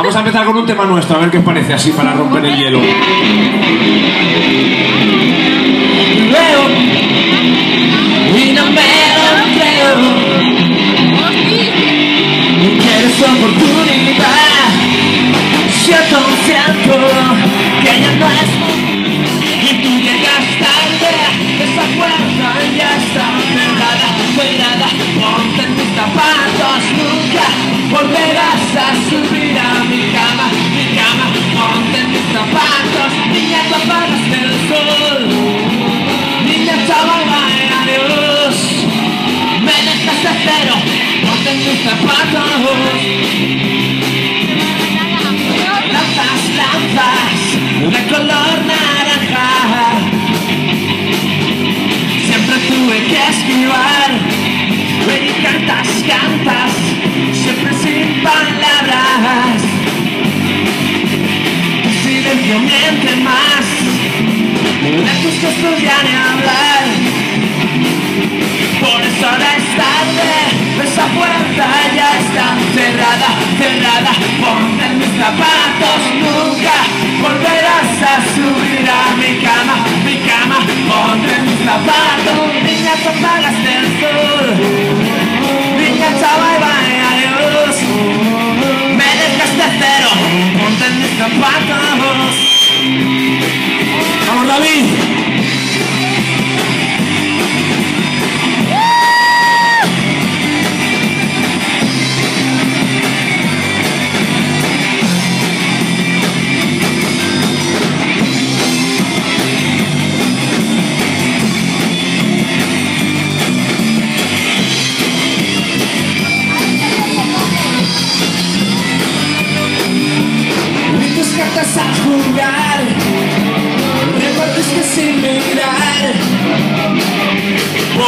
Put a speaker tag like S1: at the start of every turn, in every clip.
S1: Vamos a empezar con un tema nuestro, a ver qué os parece así para romper el hielo.
S2: Veo y no me lo creo que eres oportunidad. Siento, siento que ya no es y tú llegas tarde. Esa puerta ya está cerrada. Apagaste el. Me cero, en tus zapatos. Lanzas, de color naranja. Siempre tuve que esquivar. Cantas, cantas, siempre sin palabras. Silencio más. Ya ni hablar. Por eso es tarde. Esa puerta ya está cerrada, cerrada. Ponte mis zapatos, nunca volverás a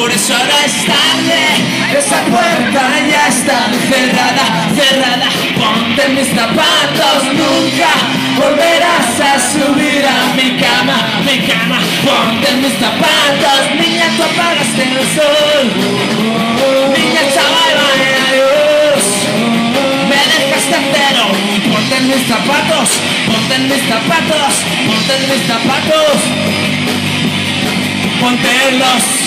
S2: Por eso ahora es tarde, esa puerta ya está cerrada, cerrada. Ponte mis zapatos, nunca volverás a subir a mi cama, mi cama. Ponte mis zapatos, niña, tú apagaste el sol. Niña, chaval, adiós. Me dejaste cero, ponte mis zapatos, ponte mis zapatos, ponte mis zapatos, ponte los